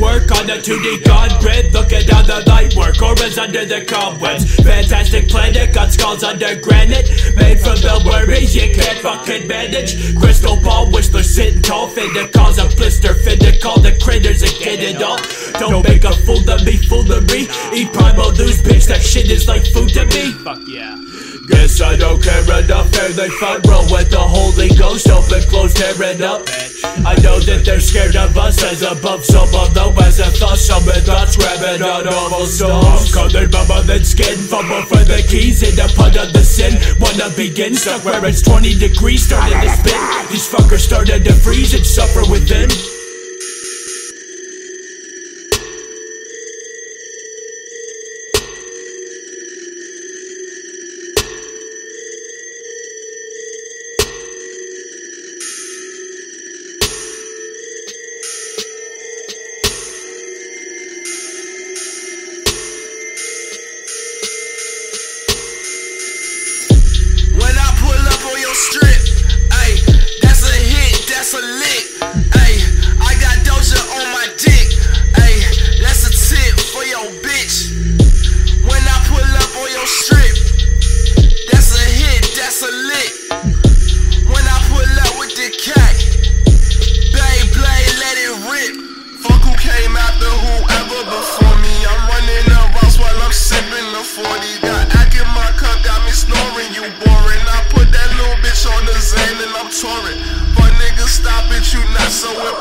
work on a 2D god grid. Looking down the light work, auras under the cobwebs. Fantastic planet, got skulls under granite. Made from the worries you can't fucking manage. Crystal ball, whistler sitting tall Finna cause a blister, finna call the critters a kid and all. Don't make a fool of me, foolery. Eat primal lose bitch, that shit is like food to me. Fuck yeah. Guess I don't care enough, fairly fun Roll with the Holy Ghost, open, close, tearing up I know that they're scared of us as above, so below As a thought, summon thoughts, grabbing on normal stones Colored bubble then skin, fumble for the keys In the pun of the sin, wanna begin Stuck where it's 20 degrees, starting to spin. These fuckers started to freeze and suffer within strip. Ayy, that's a hit, that's a lick. Ayy, I got Doja on my dick. Ayy, that's a tip for your bitch. When I pull up on your strip, that's a hit, that's a lick. When I pull up with the cat, blade, blade, let it rip. Fuck who came after whoever before me. I'm running up rocks while I'm sipping the 40. so we're